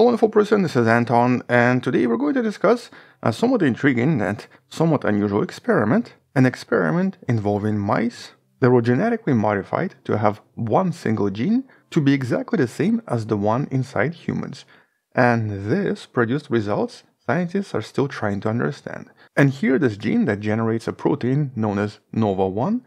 Hello wonderful person, this is Anton, and today we're going to discuss a somewhat intriguing and somewhat unusual experiment, an experiment involving mice that were genetically modified to have one single gene to be exactly the same as the one inside humans. And this produced results scientists are still trying to understand. And here this gene that generates a protein known as NOVA1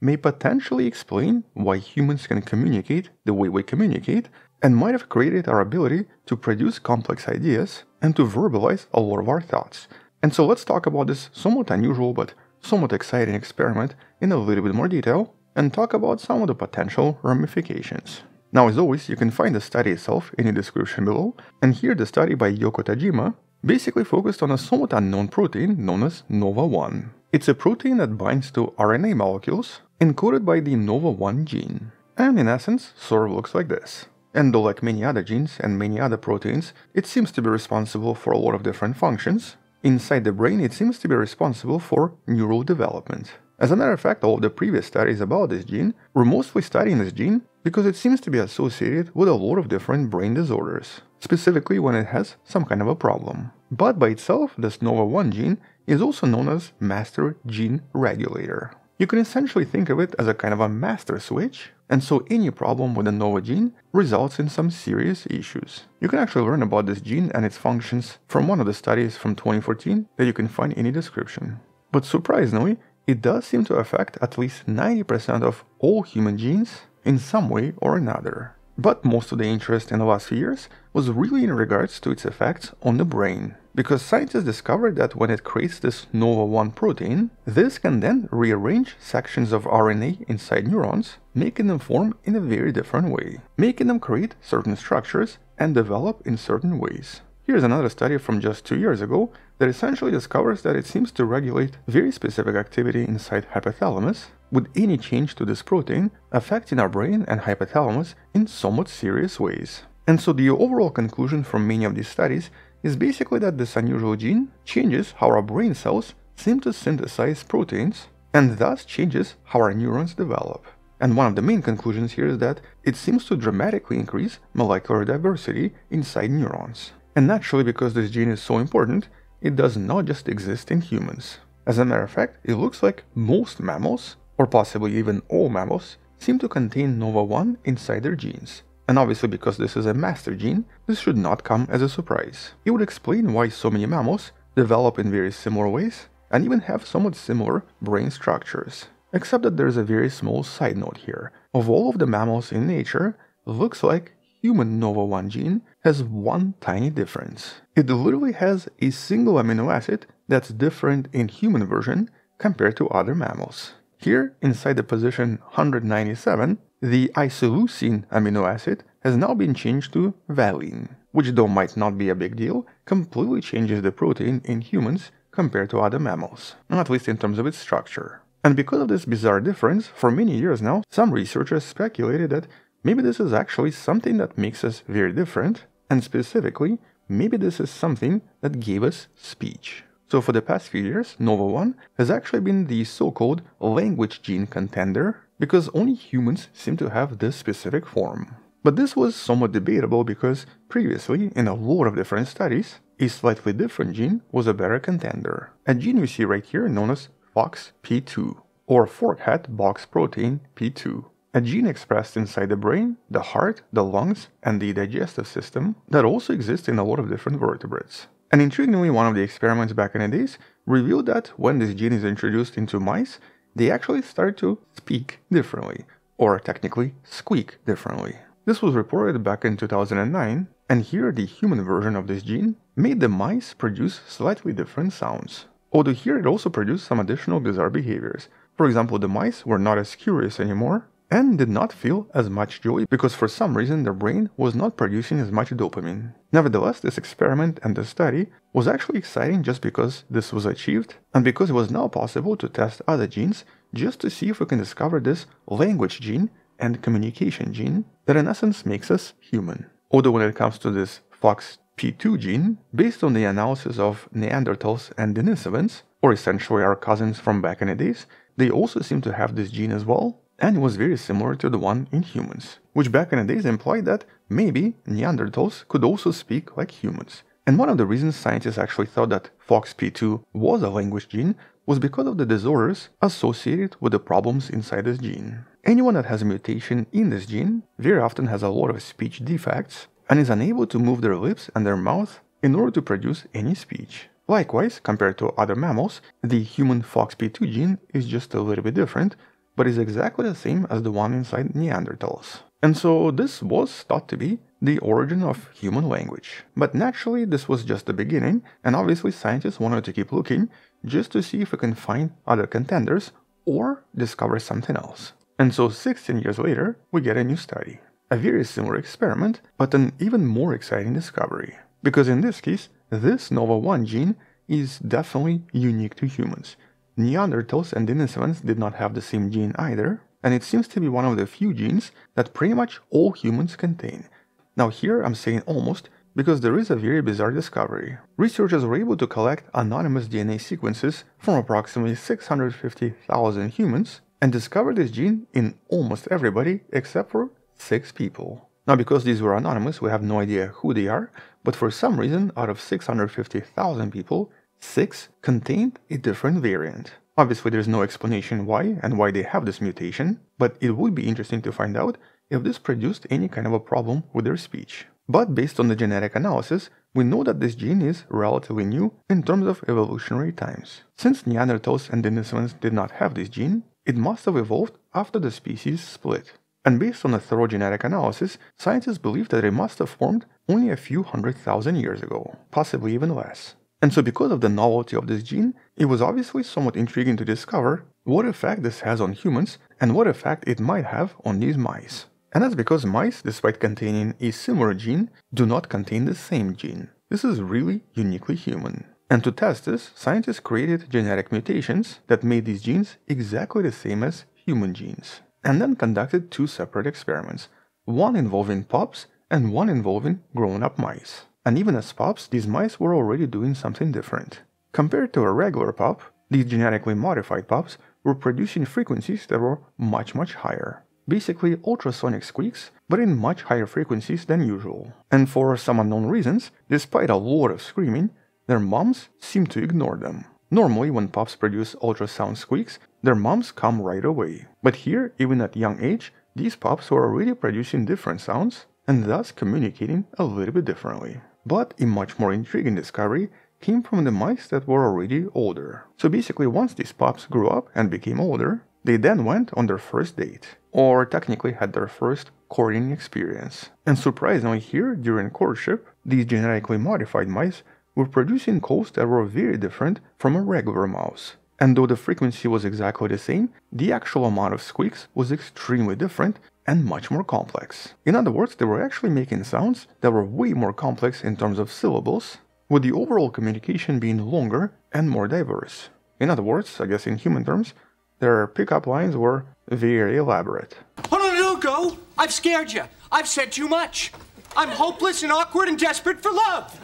may potentially explain why humans can communicate the way we communicate and might have created our ability to produce complex ideas and to verbalize a lot of our thoughts. And so let's talk about this somewhat unusual but somewhat exciting experiment in a little bit more detail and talk about some of the potential ramifications. Now as always, you can find the study itself in the description below, and here the study by Yoko Tajima basically focused on a somewhat unknown protein known as NOVA1. It's a protein that binds to RNA molecules encoded by the NOVA1 gene, and in essence sort of looks like this. And though like many other genes and many other proteins, it seems to be responsible for a lot of different functions, inside the brain it seems to be responsible for neural development. As a matter of fact, all of the previous studies about this gene were mostly studying this gene because it seems to be associated with a lot of different brain disorders, specifically when it has some kind of a problem. But by itself, this NOVA1 gene is also known as master gene regulator. You can essentially think of it as a kind of a master switch, and so any problem with the NOVA gene results in some serious issues. You can actually learn about this gene and its functions from one of the studies from 2014 that you can find in the description. But surprisingly, it does seem to affect at least 90% of all human genes in some way or another. But most of the interest in the last few years was really in regards to its effects on the brain. Because scientists discovered that when it creates this NOVA1 protein, this can then rearrange sections of RNA inside neurons, making them form in a very different way, making them create certain structures and develop in certain ways. Here's another study from just two years ago that essentially discovers that it seems to regulate very specific activity inside hypothalamus, with any change to this protein affecting our brain and hypothalamus in somewhat serious ways. And so the overall conclusion from many of these studies is basically that this unusual gene changes how our brain cells seem to synthesize proteins and thus changes how our neurons develop. And one of the main conclusions here is that it seems to dramatically increase molecular diversity inside neurons. And naturally, because this gene is so important, it does not just exist in humans. As a matter of fact, it looks like most mammals, or possibly even all mammals, seem to contain NOVA1 inside their genes. And obviously because this is a master gene, this should not come as a surprise. It would explain why so many mammals develop in very similar ways and even have somewhat similar brain structures. Except that there's a very small side note here. Of all of the mammals in nature, looks like human NOVA1 gene has one tiny difference. It literally has a single amino acid that's different in human version compared to other mammals. Here, inside the position 197, the isoleucine amino acid has now been changed to valine, which though might not be a big deal, completely changes the protein in humans compared to other mammals, at least in terms of its structure. And because of this bizarre difference, for many years now, some researchers speculated that Maybe this is actually something that makes us very different, and specifically, maybe this is something that gave us speech. So for the past few years, NOVA1 has actually been the so-called language gene contender, because only humans seem to have this specific form. But this was somewhat debatable because previously, in a lot of different studies, a slightly different gene was a better contender. A gene we see right here known as FOXP2, or forkhead box protein P2 a gene expressed inside the brain, the heart, the lungs, and the digestive system that also exists in a lot of different vertebrates. And intriguingly, one of the experiments back in the days revealed that when this gene is introduced into mice, they actually start to speak differently, or technically squeak differently. This was reported back in 2009, and here the human version of this gene made the mice produce slightly different sounds. Although here it also produced some additional bizarre behaviors. For example, the mice were not as curious anymore, and did not feel as much joy because for some reason their brain was not producing as much dopamine. Nevertheless, this experiment and the study was actually exciting just because this was achieved and because it was now possible to test other genes just to see if we can discover this language gene and communication gene that in essence makes us human. Although when it comes to this FOXP2 gene, based on the analysis of Neanderthals and Denisovans, or essentially our cousins from back in the days, they also seem to have this gene as well, and was very similar to the one in humans, which back in the days implied that maybe Neanderthals could also speak like humans. And one of the reasons scientists actually thought that FOXP2 was a language gene was because of the disorders associated with the problems inside this gene. Anyone that has a mutation in this gene very often has a lot of speech defects and is unable to move their lips and their mouth in order to produce any speech. Likewise, compared to other mammals, the human FOXP2 gene is just a little bit different, but is exactly the same as the one inside Neanderthals. And so this was thought to be the origin of human language. But naturally, this was just the beginning, and obviously scientists wanted to keep looking just to see if we can find other contenders or discover something else. And so 16 years later, we get a new study. A very similar experiment, but an even more exciting discovery. Because in this case, this Nova1 gene is definitely unique to humans. Neanderthals and Denisovans did not have the same gene either, and it seems to be one of the few genes that pretty much all humans contain. Now here I'm saying almost because there is a very bizarre discovery. Researchers were able to collect anonymous DNA sequences from approximately 650,000 humans and discover this gene in almost everybody except for 6 people. Now because these were anonymous, we have no idea who they are, but for some reason, out of 650,000 people, 6 contained a different variant. Obviously there's no explanation why and why they have this mutation, but it would be interesting to find out if this produced any kind of a problem with their speech. But based on the genetic analysis, we know that this gene is relatively new in terms of evolutionary times. Since Neanderthals and Denisovans did not have this gene, it must have evolved after the species split. And based on a thorough genetic analysis, scientists believe that it must have formed only a few hundred thousand years ago, possibly even less. And so because of the novelty of this gene, it was obviously somewhat intriguing to discover what effect this has on humans and what effect it might have on these mice. And that's because mice, despite containing a similar gene, do not contain the same gene. This is really uniquely human. And to test this, scientists created genetic mutations that made these genes exactly the same as human genes, and then conducted two separate experiments, one involving pups and one involving grown-up mice. And even as pups, these mice were already doing something different. Compared to a regular pup, these genetically modified pups were producing frequencies that were much much higher. Basically ultrasonic squeaks, but in much higher frequencies than usual. And for some unknown reasons, despite a lot of screaming, their moms seem to ignore them. Normally, when pups produce ultrasound squeaks, their moms come right away. But here, even at young age, these pups were already producing different sounds and thus communicating a little bit differently. But a much more intriguing discovery came from the mice that were already older. So basically once these pups grew up and became older, they then went on their first date, or technically had their first courting experience. And surprisingly here, during courtship, these genetically modified mice were producing calls that were very different from a regular mouse. And though the frequency was exactly the same, the actual amount of squeaks was extremely different and much more complex. In other words, they were actually making sounds that were way more complex in terms of syllables, with the overall communication being longer and more diverse. In other words, I guess in human terms, their pickup lines were very elaborate. Hold on, don't go! I've scared you. I've said too much. I'm hopeless and awkward and desperate for love.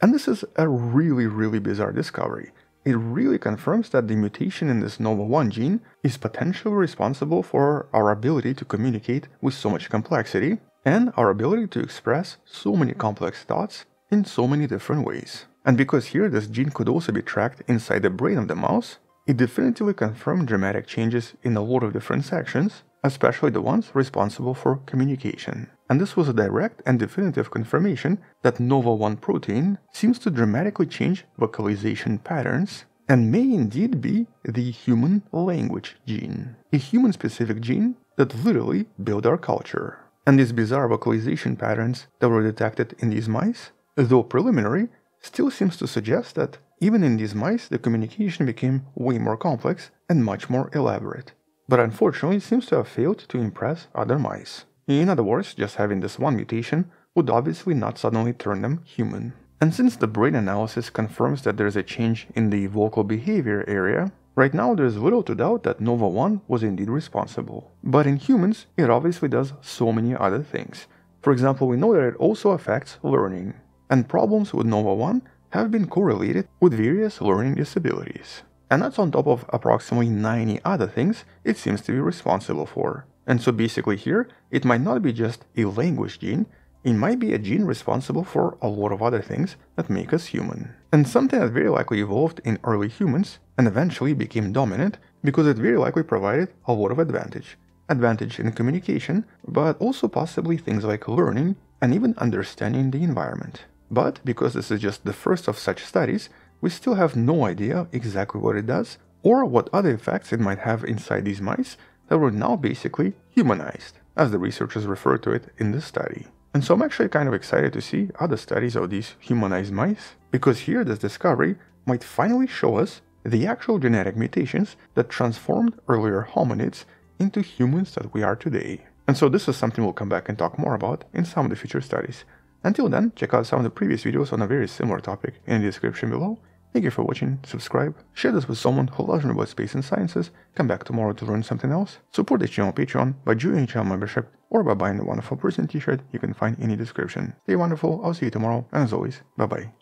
And this is a really, really bizarre discovery it really confirms that the mutation in this Nova1 gene is potentially responsible for our ability to communicate with so much complexity and our ability to express so many complex thoughts in so many different ways. And because here this gene could also be tracked inside the brain of the mouse, it definitively confirmed dramatic changes in a lot of different sections, especially the ones responsible for communication. And this was a direct and definitive confirmation that Nova1 protein seems to dramatically change vocalization patterns and may indeed be the human language gene, a human specific gene that literally built our culture. And these bizarre vocalization patterns that were detected in these mice, though preliminary, still seems to suggest that even in these mice the communication became way more complex and much more elaborate but unfortunately it seems to have failed to impress other mice. In other words, just having this one mutation would obviously not suddenly turn them human. And since the brain analysis confirms that there's a change in the vocal behavior area, right now there's little to doubt that Nova1 was indeed responsible. But in humans, it obviously does so many other things. For example, we know that it also affects learning, and problems with Nova1 have been correlated with various learning disabilities. And that's on top of approximately 90 other things it seems to be responsible for. And so basically here, it might not be just a language gene, it might be a gene responsible for a lot of other things that make us human. And something that very likely evolved in early humans and eventually became dominant because it very likely provided a lot of advantage. Advantage in communication, but also possibly things like learning and even understanding the environment. But because this is just the first of such studies, we still have no idea exactly what it does or what other effects it might have inside these mice that were now basically humanized, as the researchers refer to it in this study. And so I'm actually kind of excited to see other studies of these humanized mice, because here this discovery might finally show us the actual genetic mutations that transformed earlier hominids into humans that we are today. And so this is something we'll come back and talk more about in some of the future studies. Until then, check out some of the previous videos on a very similar topic in the description below. Thank you for watching, subscribe, share this with someone who loves about space and sciences, come back tomorrow to learn something else, support the channel on Patreon by joining channel membership or by buying the Wonderful Person t-shirt you can find in the description. Stay wonderful, I'll see you tomorrow, and as always, bye bye.